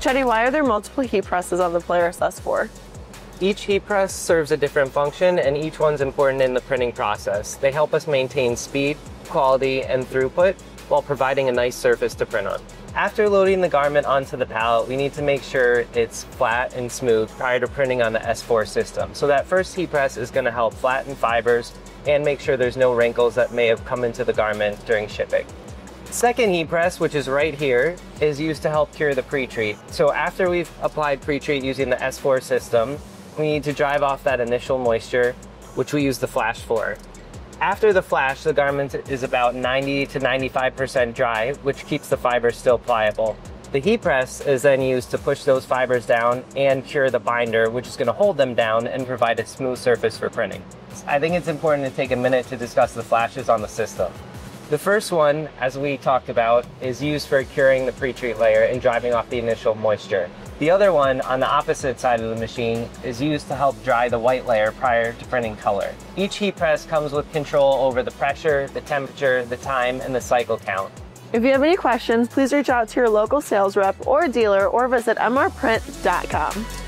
Chuddy, why are there multiple heat presses on the Polaris S4? Each heat press serves a different function and each one's important in the printing process. They help us maintain speed, quality, and throughput while providing a nice surface to print on. After loading the garment onto the pallet, we need to make sure it's flat and smooth prior to printing on the S4 system. So that first heat press is gonna help flatten fibers and make sure there's no wrinkles that may have come into the garment during shipping. Second heat press, which is right here, is used to help cure the pre-treat. So after we've applied pre-treat using the S4 system, we need to drive off that initial moisture, which we use the flash for. After the flash, the garment is about 90 to 95% dry, which keeps the fibers still pliable. The heat press is then used to push those fibers down and cure the binder, which is going to hold them down and provide a smooth surface for printing. I think it's important to take a minute to discuss the flashes on the system. The first one, as we talked about, is used for curing the pre-treat layer and driving off the initial moisture. The other one on the opposite side of the machine is used to help dry the white layer prior to printing color. Each heat press comes with control over the pressure, the temperature, the time, and the cycle count. If you have any questions, please reach out to your local sales rep or dealer or visit mrprint.com.